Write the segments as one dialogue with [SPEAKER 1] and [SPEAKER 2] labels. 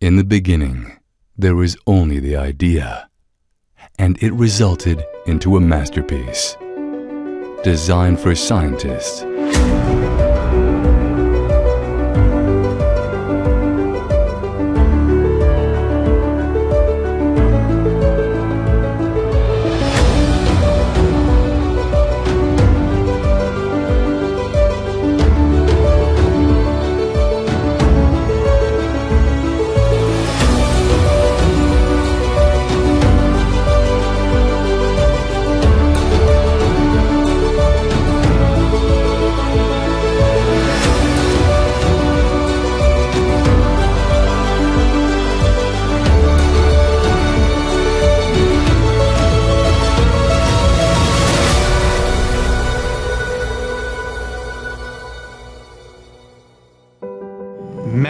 [SPEAKER 1] In the beginning, there was only the idea, and it resulted into a masterpiece designed for scientists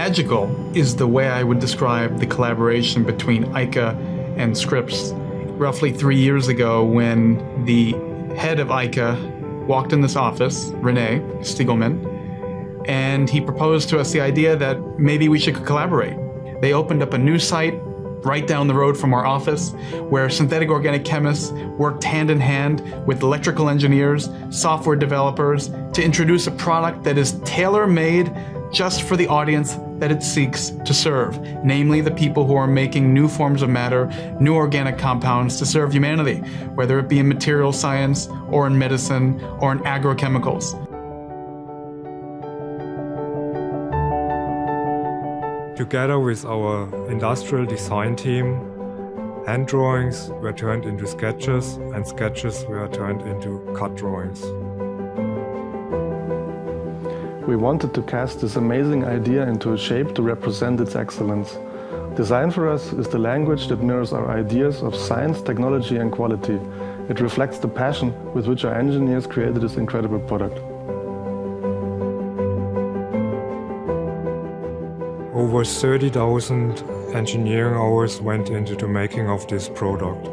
[SPEAKER 2] Magical is the way I would describe the collaboration between IKA and Scripps. Roughly three years ago, when the head of IKA walked in this office, René Stiegelmann, and he proposed to us the idea that maybe we should collaborate. They opened up a new site right down the road from our office where synthetic organic chemists worked hand in hand with electrical engineers, software developers to introduce a product that is tailor made just for the audience that it seeks to serve, namely the people who are making new forms of matter, new organic compounds to serve humanity, whether it be in material science or in medicine or in agrochemicals.
[SPEAKER 3] Together with our industrial design team, hand drawings were turned into sketches and sketches were turned into cut drawings.
[SPEAKER 4] We wanted to cast this amazing idea into a shape to represent its excellence. Design for us is the language that mirrors our ideas of science, technology and quality. It reflects the passion with which our engineers created this incredible product.
[SPEAKER 3] Over 30,000 engineering hours went into the making of this product.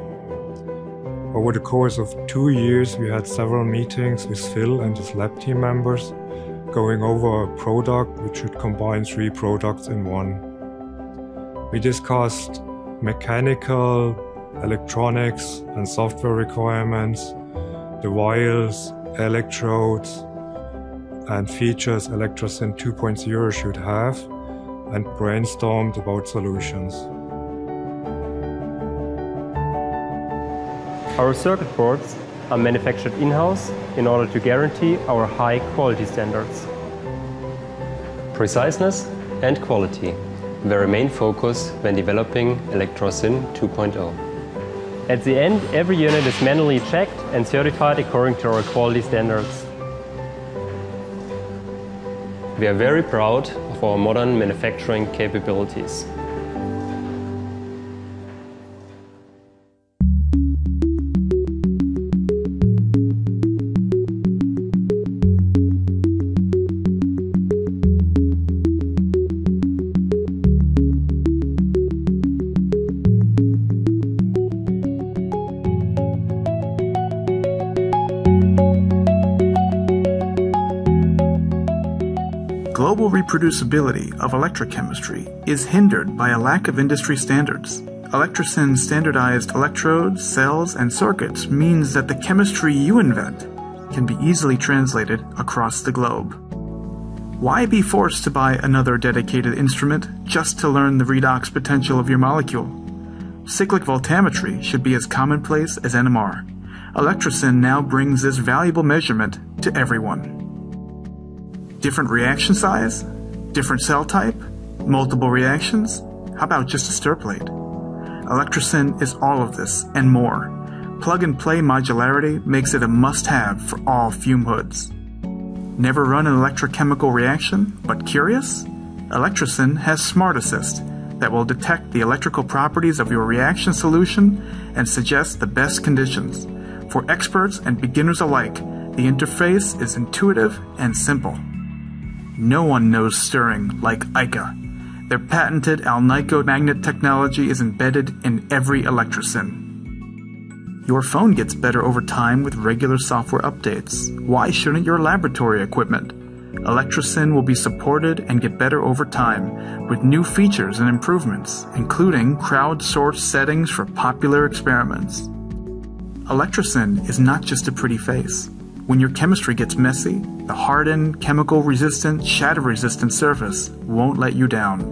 [SPEAKER 3] Over the course of two years, we had several meetings with Phil and his lab team members going over a product which should combine three products in one. We discussed mechanical, electronics and software requirements, the wires, electrodes, and features ElectraSyn 2.0 should have, and brainstormed about solutions.
[SPEAKER 5] Our circuit boards are manufactured in-house in order to guarantee our high quality standards.
[SPEAKER 6] Preciseness and quality were a main focus when developing ElectraSyn 2.0.
[SPEAKER 5] At the end, every unit is manually checked and certified according to our quality standards.
[SPEAKER 6] We are very proud of our modern manufacturing capabilities.
[SPEAKER 2] Global reproducibility of electrochemistry is hindered by a lack of industry standards. ElectraSyn's standardized electrodes, cells, and circuits means that the chemistry you invent can be easily translated across the globe. Why be forced to buy another dedicated instrument just to learn the redox potential of your molecule? Cyclic voltammetry should be as commonplace as NMR. ElectraSyn now brings this valuable measurement to everyone. Different reaction size? Different cell type? Multiple reactions? How about just a stir plate? ElectraSyn is all of this and more. Plug and play modularity makes it a must have for all fume hoods. Never run an electrochemical reaction, but curious? ElectraSyn has Smart Assist that will detect the electrical properties of your reaction solution and suggest the best conditions. For experts and beginners alike, the interface is intuitive and simple. No one knows stirring like IKA. Their patented Alnico magnet technology is embedded in every ElectraSyn. Your phone gets better over time with regular software updates. Why shouldn't your laboratory equipment? ElectraSyn will be supported and get better over time with new features and improvements, including crowdsourced settings for popular experiments. ElectraSyn is not just a pretty face. When your chemistry gets messy, the hardened, chemical resistant, shatter resistant surface won't let you down.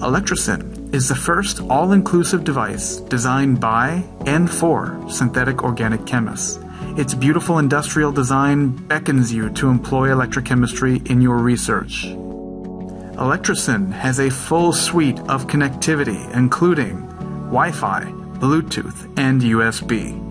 [SPEAKER 2] ElectraSyn is the first all inclusive device designed by and for synthetic organic chemists. Its beautiful industrial design beckons you to employ electrochemistry in your research. ElectraSyn has a full suite of connectivity, including Wi Fi, Bluetooth, and USB.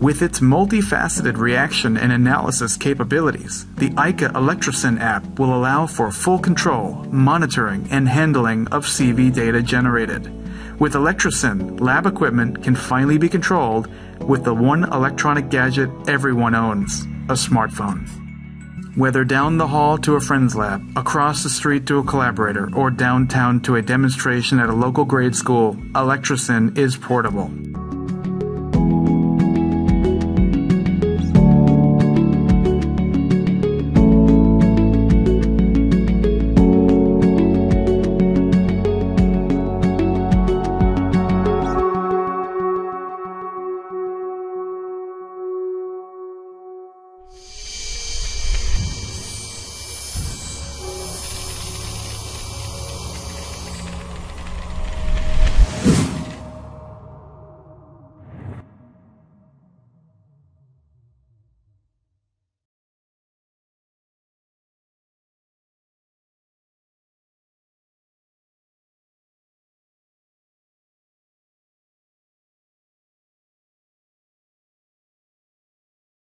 [SPEAKER 2] With its multifaceted reaction and analysis capabilities, the IKA ElectraSyn app will allow for full control, monitoring, and handling of CV data generated. With ElectraSyn, lab equipment can finally be controlled with the one electronic gadget everyone owns a smartphone. Whether down the hall to a friend's lab, across the street to a collaborator, or downtown to a demonstration at a local grade school, ElectraSyn is portable.